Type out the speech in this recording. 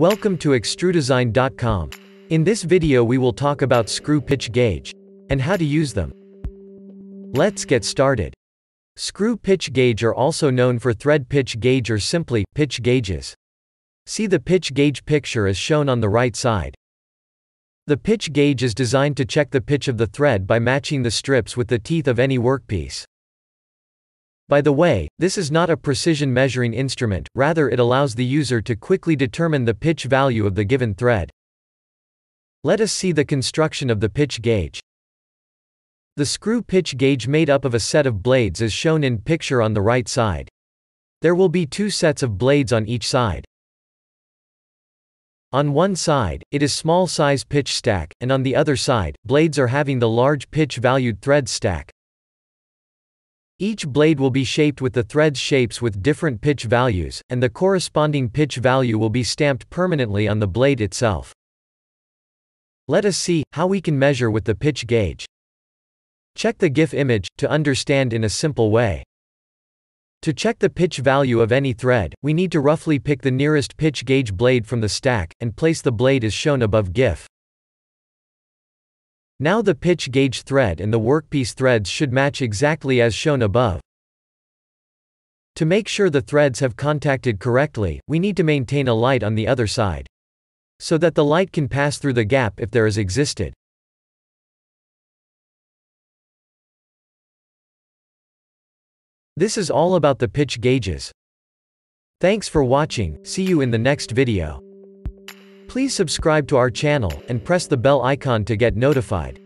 Welcome to extrudesign.com. In this video we will talk about screw pitch gauge and how to use them. Let's get started. Screw pitch gauge are also known for thread pitch gauge or simply pitch gauges. See the pitch gauge picture as shown on the right side. The pitch gauge is designed to check the pitch of the thread by matching the strips with the teeth of any workpiece. By the way, this is not a precision measuring instrument, rather it allows the user to quickly determine the pitch value of the given thread. Let us see the construction of the pitch gauge. The screw pitch gauge made up of a set of blades is shown in picture on the right side. There will be two sets of blades on each side. On one side, it is small size pitch stack, and on the other side, blades are having the large pitch valued thread stack. Each blade will be shaped with the thread's shapes with different pitch values, and the corresponding pitch value will be stamped permanently on the blade itself. Let us see how we can measure with the pitch gauge. Check the GIF image to understand in a simple way. To check the pitch value of any thread, we need to roughly pick the nearest pitch gauge blade from the stack and place the blade as shown above GIF. Now the pitch gauge thread and the workpiece threads should match exactly as shown above. To make sure the threads have contacted correctly, we need to maintain a light on the other side. So that the light can pass through the gap if there is existed. This is all about the pitch gauges. Thanks for watching, see you in the next video. Please subscribe to our channel, and press the bell icon to get notified.